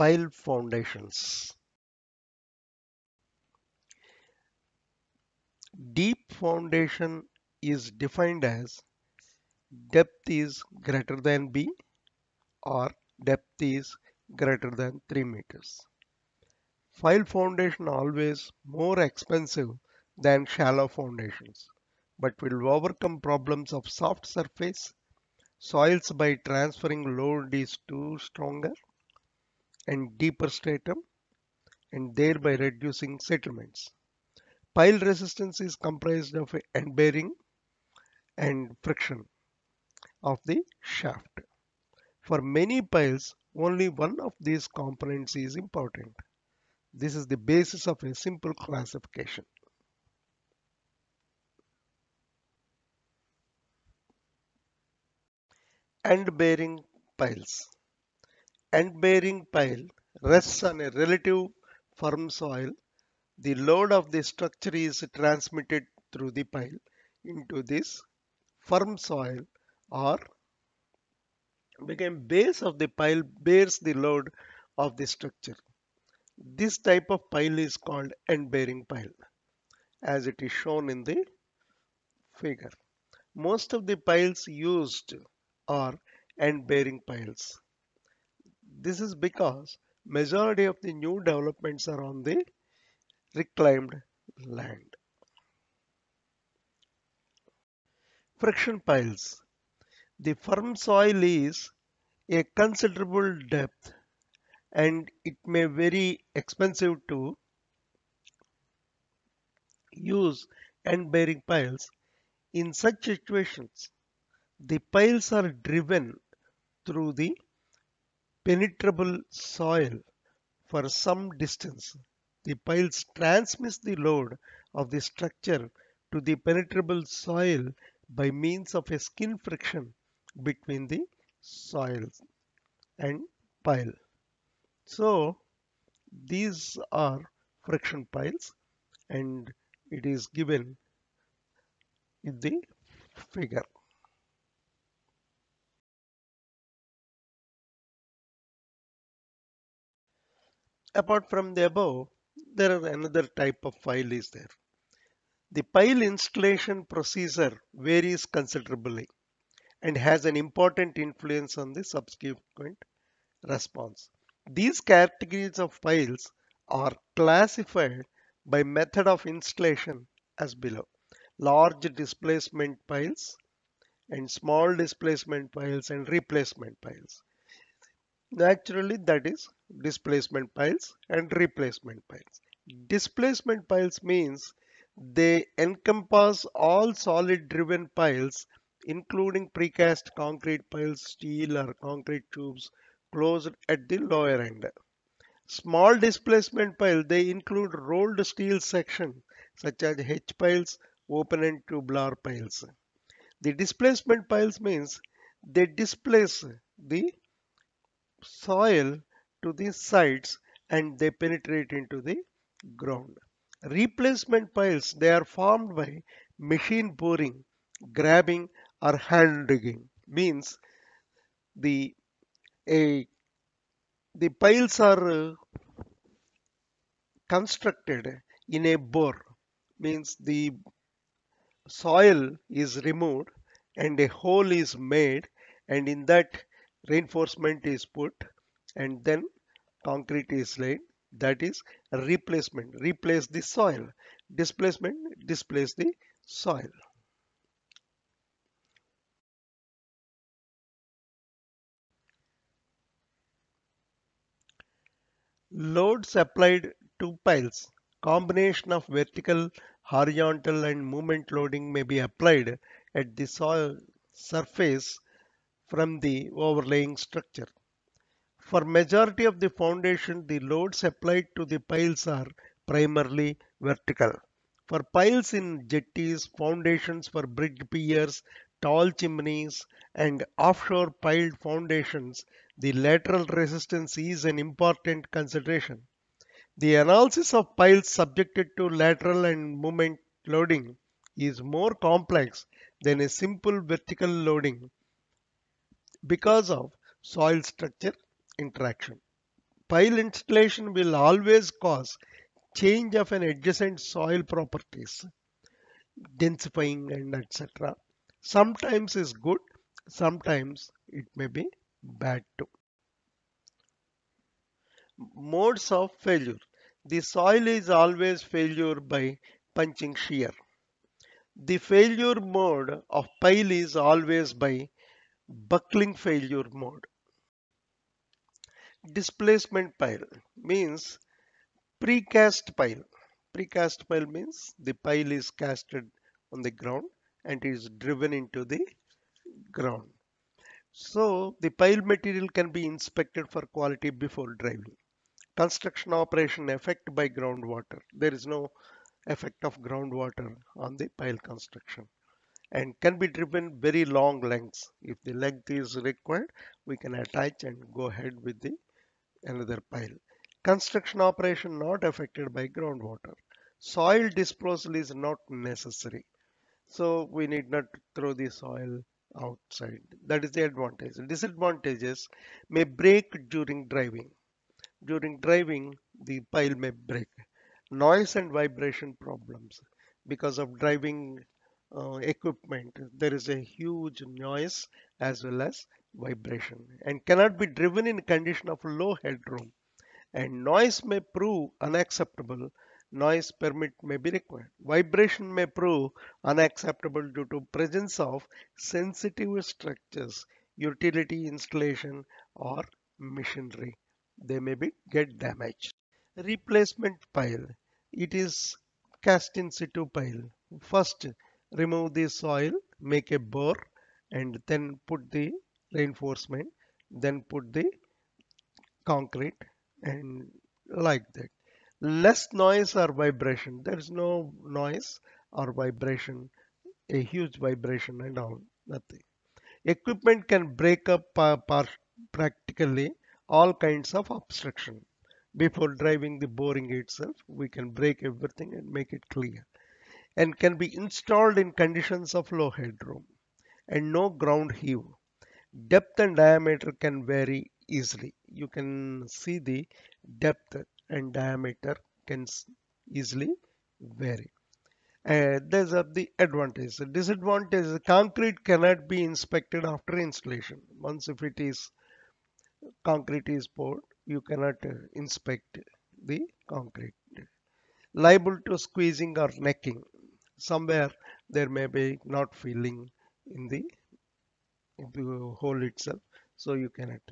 Pile foundations. Deep foundation is defined as depth is greater than B or depth is greater than 3 meters. Pile foundation always more expensive than shallow foundations but will overcome problems of soft surface, soils by transferring load is too stronger and deeper stratum and thereby reducing settlements. Pile resistance is comprised of end bearing and friction of the shaft. For many piles, only one of these components is important. This is the basis of a simple classification. End bearing piles. End bearing pile rests on a relative firm soil. The load of the structure is transmitted through the pile into this firm soil or became base of the pile bears the load of the structure. This type of pile is called end bearing pile as it is shown in the figure. Most of the piles used are end bearing piles. This is because majority of the new developments are on the reclaimed land. Friction piles. The firm soil is a considerable depth and it may very expensive to use end bearing piles. In such situations, the piles are driven through the penetrable soil for some distance. The piles transmit the load of the structure to the penetrable soil by means of a skin friction between the soil and pile. So these are friction piles and it is given in the figure. Apart from the above, there are another type of pile is there. The pile installation procedure varies considerably and has an important influence on the subsequent response. These categories of piles are classified by method of installation as below. Large displacement piles and small displacement piles and replacement piles. Naturally that is displacement piles and replacement piles. Displacement piles means they encompass all solid driven piles including precast concrete piles, steel or concrete tubes closed at the lower end. Small displacement pile they include rolled steel section such as H piles, open and tubular piles. The displacement piles means they displace the soil to the sides and they penetrate into the ground. Replacement piles, they are formed by machine boring, grabbing or hand digging. Means the a the piles are uh, constructed in a bore. Means the soil is removed and a hole is made and in that reinforcement is put and then concrete is laid. That is replacement. Replace the soil. Displacement displace the soil. Loads applied to piles. Combination of vertical horizontal and moment loading may be applied at the soil surface from the overlaying structure for majority of the foundation, the loads applied to the piles are primarily vertical. For piles in jetties, foundations for bridge piers, tall chimneys, and offshore piled foundations, the lateral resistance is an important consideration. The analysis of piles subjected to lateral and moment loading is more complex than a simple vertical loading because of soil structure interaction. pile installation will always cause change of an adjacent soil properties, densifying and etc. Sometimes is good, sometimes it may be bad too. Modes of failure. The soil is always failure by punching shear. The failure mode of pile is always by buckling failure mode. Displacement pile means precast pile. Precast pile means the pile is casted on the ground and is driven into the ground. So the pile material can be inspected for quality before driving. Construction operation effect by groundwater. There is no effect of groundwater on the pile construction and can be driven very long lengths. If the length is required, we can attach and go ahead with the another pile. Construction operation not affected by groundwater. Soil disposal is not necessary. So we need not throw the soil outside. That is the advantage. Disadvantages may break during driving. During driving, the pile may break. Noise and vibration problems. Because of driving uh, equipment, there is a huge noise as well as vibration and cannot be driven in condition of low headroom. And noise may prove unacceptable. Noise permit may be required. Vibration may prove unacceptable due to presence of sensitive structures utility installation or machinery. They may be get damaged. Replacement pile. It is cast in situ pile. First remove the soil make a bore and then put the reinforcement then put the concrete and like that. Less noise or vibration. There is no noise or vibration a huge vibration and all nothing. Equipment can break up uh, practically all kinds of obstruction. Before driving the boring itself we can break everything and make it clear and can be installed in conditions of low headroom and no ground heave depth and diameter can vary easily. You can see the depth and diameter can easily vary. Uh, these are the advantages. The disadvantage concrete cannot be inspected after installation. Once if it is concrete is poured, you cannot uh, inspect the concrete. Liable to squeezing or necking. Somewhere there may be not filling in the the hole itself so you cannot.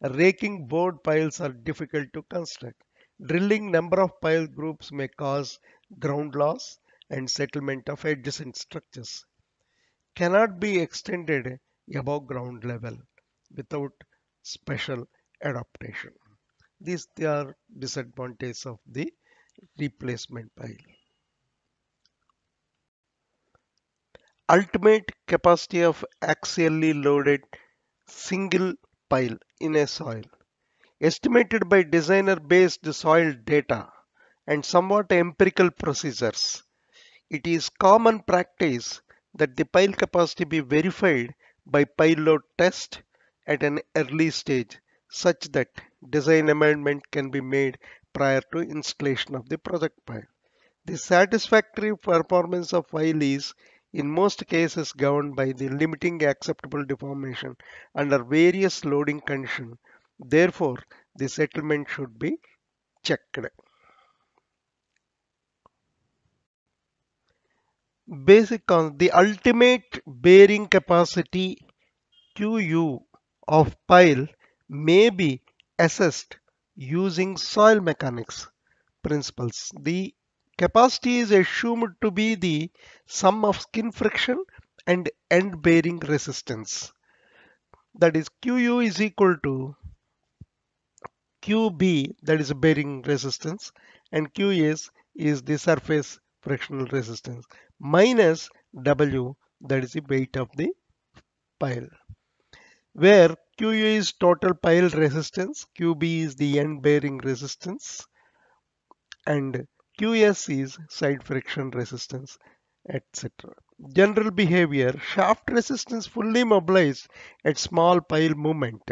Raking bored piles are difficult to construct. Drilling number of pile groups may cause ground loss and settlement of adjacent structures. Cannot be extended above ground level without special adaptation. These are disadvantages of the replacement pile ultimate capacity of axially loaded single pile in a soil estimated by designer based soil data and somewhat empirical procedures. It is common practice that the pile capacity be verified by pile load test at an early stage such that design amendment can be made prior to installation of the project pile. The satisfactory performance of pile is in most cases governed by the limiting acceptable deformation under various loading conditions. Therefore, the settlement should be checked. Basic the ultimate bearing capacity QU of pile may be assessed using soil mechanics principles. The Capacity is assumed to be the sum of skin friction and end bearing resistance. That is Qu is equal to Qb that is bearing resistance and Qs is the surface frictional resistance minus W that is the weight of the pile where Qu is total pile resistance, Qb is the end bearing resistance and QS is side friction resistance, etc. General behavior, shaft resistance fully mobilized at small pile movement.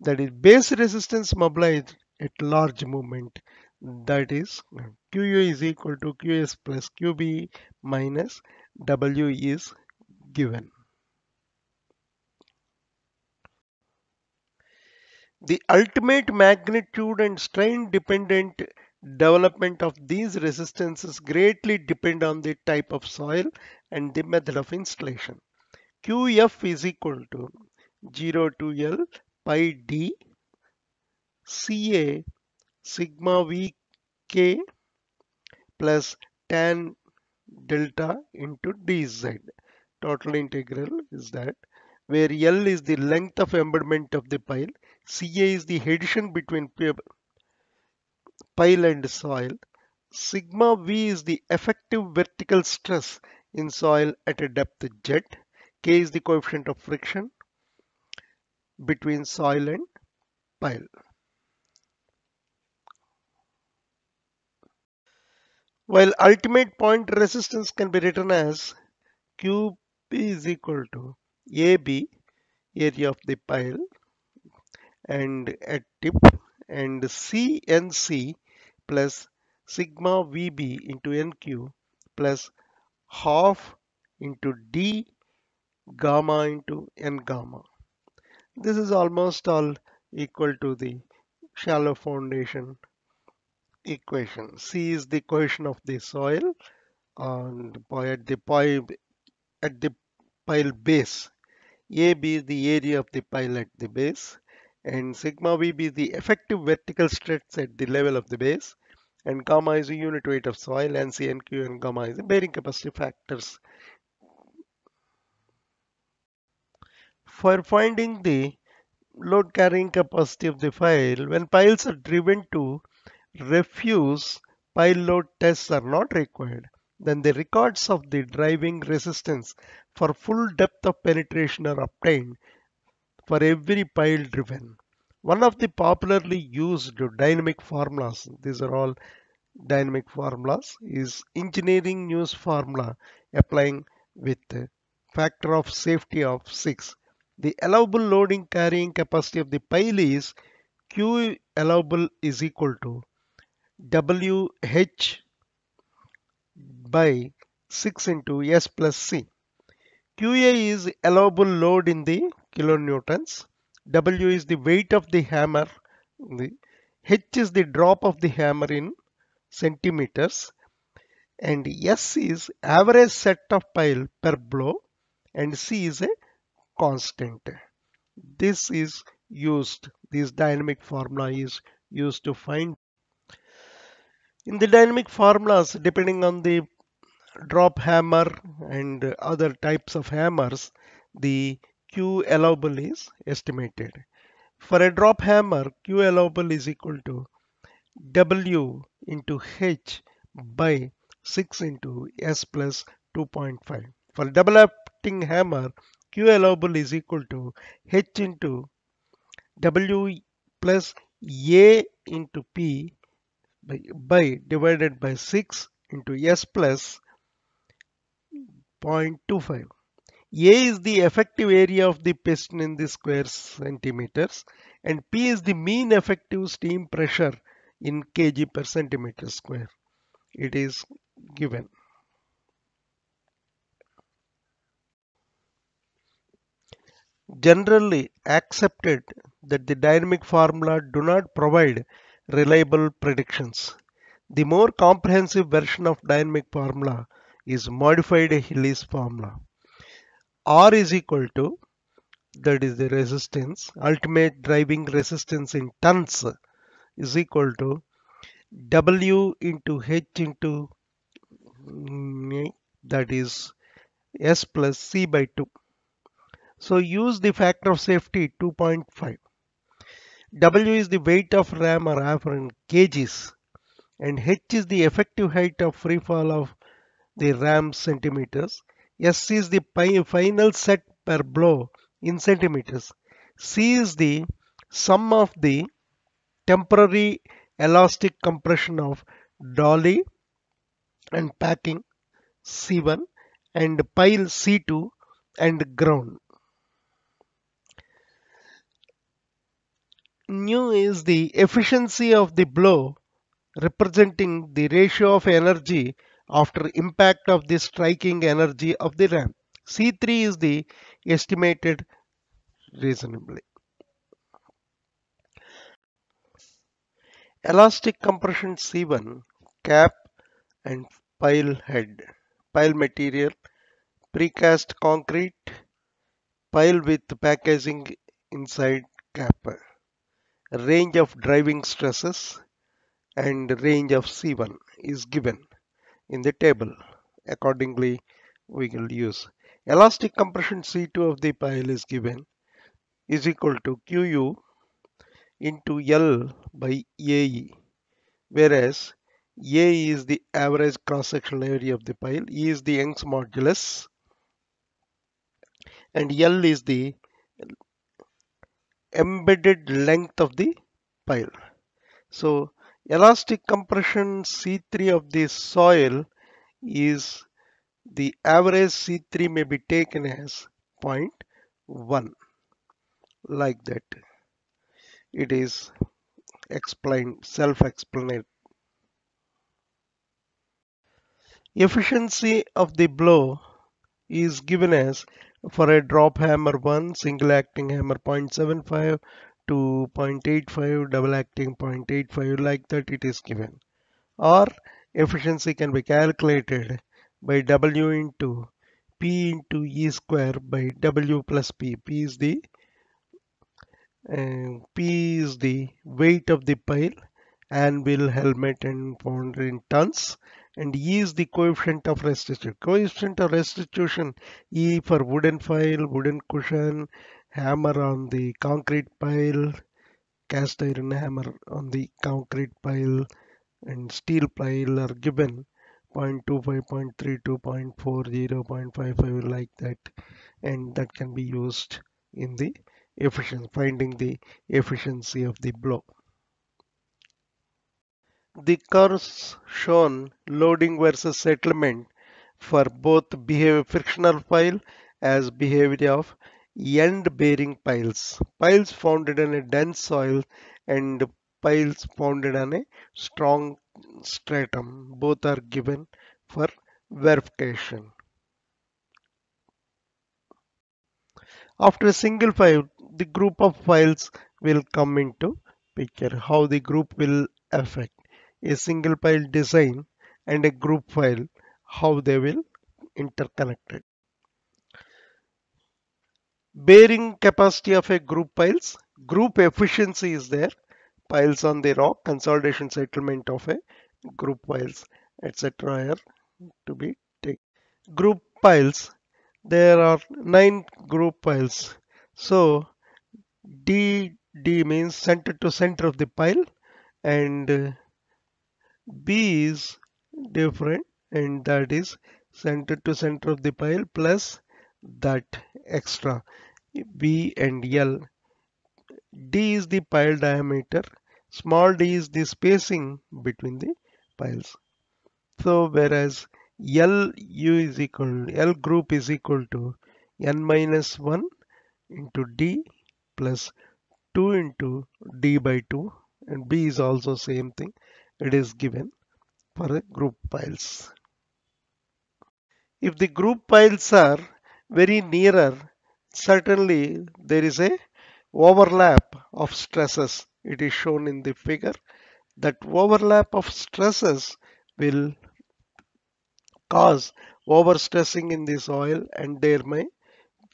That is base resistance mobilized at large movement that is QU is equal to QS plus QB minus W is given. The ultimate magnitude and strain dependent development of these resistances greatly depend on the type of soil and the method of installation. QF is equal to 0 to L pi d Ca sigma Vk plus tan delta into dz. Total integral is that where L is the length of embedment of the pile, Ca is the adhesion between pile and soil, sigma V is the effective vertical stress in soil at a depth z, K is the coefficient of friction between soil and pile. While ultimate point resistance can be written as QP is equal to AB area of the pile and at tip and CNC plus sigma VB into NQ plus half into D gamma into N gamma. This is almost all equal to the shallow foundation equation. C is the cohesion of the soil and at the pile at the pile base AB is the area of the pile at the base and sigma VB is the effective vertical stress at the level of the base. And gamma is the unit weight of soil and CNQ and gamma is the bearing capacity factors. For finding the load carrying capacity of the pile, when piles are driven to refuse, pile load tests are not required. Then the records of the driving resistance for full depth of penetration are obtained for every pile driven. One of the popularly used dynamic formulas, these are all dynamic formulas, is engineering news formula applying with factor of safety of 6. The allowable loading carrying capacity of the pile is Q allowable is equal to WH by 6 into S plus C. QA is allowable load in the kilonewtons. W is the weight of the hammer. The H is the drop of the hammer in centimeters. And S is average set of pile per blow. And C is a constant. This is used, this dynamic formula is used to find. In the dynamic formulas, depending on the drop hammer and other types of hammers, the Q allowable is estimated. For a drop hammer, Q allowable is equal to W into H by 6 into S plus 2.5. For double acting hammer, Q allowable is equal to H into W plus A into P by, by divided by 6 into S plus 0.25. A is the effective area of the piston in the square centimeters and P is the mean effective steam pressure in kg per centimeter square. It is given. Generally accepted that the dynamic formula do not provide reliable predictions. The more comprehensive version of dynamic formula is modified Hiley formula. R is equal to that is the resistance ultimate driving resistance in tons is equal to W into H into mm, that is S plus C by 2. So use the factor of safety 2.5. W is the weight of ram or after in kgs and H is the effective height of free fall of the ram centimeters. S is the final set per blow in centimeters. C is the sum of the temporary elastic compression of dolly and packing C1 and pile C2 and ground. nu is the efficiency of the blow representing the ratio of energy after impact of the striking energy of the ram. C3 is the estimated reasonably. Elastic compression C1 cap and pile head. Pile material precast concrete pile with packaging inside cap. Range of driving stresses and range of C1 is given in the table. Accordingly, we will use elastic compression C2 of the pile is given is equal to QU into L by AE, whereas A is the average cross-sectional area of the pile, E is the Young's modulus, and L is the embedded length of the pile. So elastic compression C3 of the soil is the average C3 may be taken as 0.1 like that. It is explained self-explanatory. Efficiency of the blow is given as for a drop hammer 1 single acting hammer 0.75 to 0.85 double acting 0.85 like that it is given. Or efficiency can be calculated by w into p into e square by w plus p. P is the and P is the weight of the pile, anvil, helmet and pound in tons. And E is the coefficient of restitution. Coefficient of restitution E for wooden pile, wooden cushion, hammer on the concrete pile, cast iron hammer on the concrete pile and steel pile are given 0.25, 0.32, 0.40, 0.55 like that and that can be used in the efficiency, finding the efficiency of the blow. The curves shown loading versus settlement for both behavior frictional pile as behavior of end bearing piles. Piles founded in a dense soil and piles founded on a strong stratum. Both are given for verification. After a single pile, the group of piles will come into picture. How the group will affect a single pile design and a group pile, how they will interconnected. Bearing capacity of a group piles, group efficiency is there, piles on the rock, consolidation settlement of a group piles, etc. are to be taken. Group piles there are nine group piles. So D D means center to center of the pile and uh, B is different and that is center to center of the pile plus that extra B and L. D is the pile diameter, small d is the spacing between the piles. So whereas L U is equal L group is equal to n minus 1 into D plus 2 into D by 2 and B is also same thing it is given for a group piles. If the group piles are very nearer certainly there is a overlap of stresses it is shown in the figure that overlap of stresses will cause overstressing in the soil and there may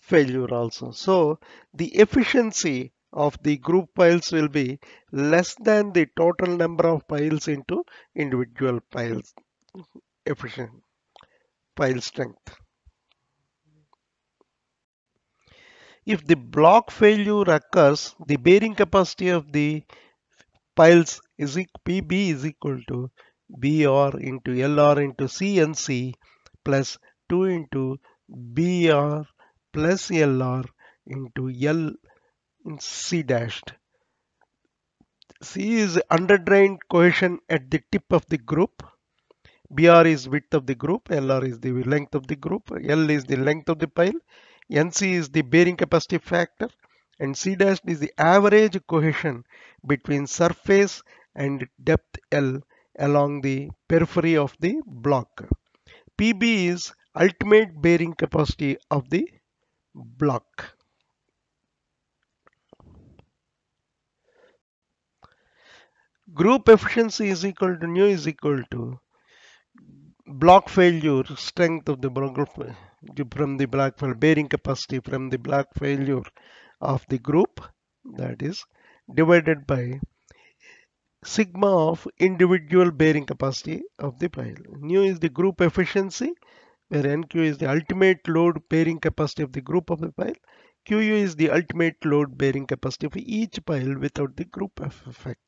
failure also. So the efficiency of the group piles will be less than the total number of piles into individual piles efficient pile strength. If the block failure occurs, the bearing capacity of the piles is PB is equal to BR into LR into CNC plus 2 into BR plus LR into L in C dashed. C is undrained cohesion at the tip of the group. BR is width of the group, LR is the length of the group, L is the length of the pile, NC is the bearing capacity factor, and C dash is the average cohesion between surface and depth L along the periphery of the block. PB is ultimate bearing capacity of the block. Group efficiency is equal to nu is equal to block failure strength of the block from the block bearing capacity from the block failure of the group that is divided by sigma of individual bearing capacity of the pile. Nu is the group efficiency where NQ is the ultimate load bearing capacity of the group of the pile. QU is the ultimate load bearing capacity of each pile without the group effect.